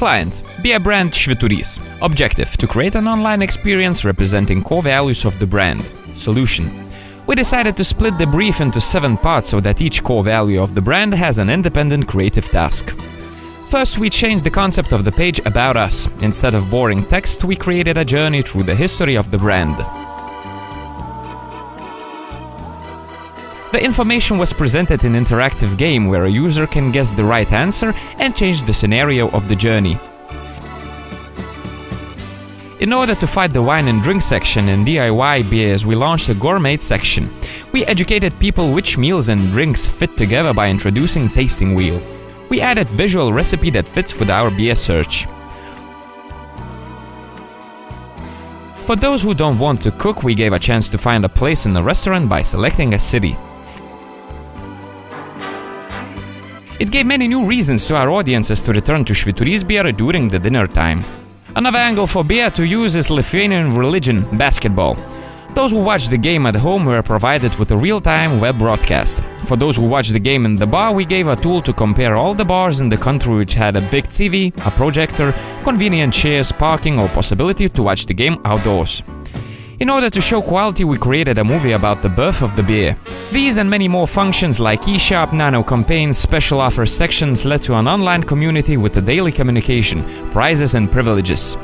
Client Beer brand Švyturys. Objective To create an online experience representing core values of the brand. Solution we decided to split the brief into seven parts so that each core value of the brand has an independent creative task. First, we changed the concept of the page About Us. Instead of boring text, we created a journey through the history of the brand. The information was presented in interactive game where a user can guess the right answer and change the scenario of the journey. In order to fight the wine and drink section in DIY beers, we launched a gourmet section. We educated people which meals and drinks fit together by introducing Tasting Wheel. We added visual recipe that fits with our beer search. For those who don't want to cook, we gave a chance to find a place in a restaurant by selecting a city. It gave many new reasons to our audiences to return to Švyturys during the dinner time. Another angle for beer to use is Lithuanian religion, basketball. Those who watched the game at home were provided with a real-time web broadcast. For those who watched the game in the bar, we gave a tool to compare all the bars in the country which had a big TV, a projector, convenient chairs, parking or possibility to watch the game outdoors. In order to show quality, we created a movie about the birth of the beer. These and many more functions like eShop, nano campaigns, special offer sections led to an online community with a daily communication, prizes and privileges.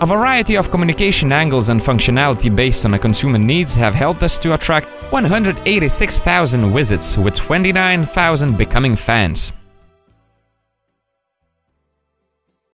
A variety of communication angles and functionality based on a consumer needs have helped us to attract 186,000 visits with 29,000 becoming fans.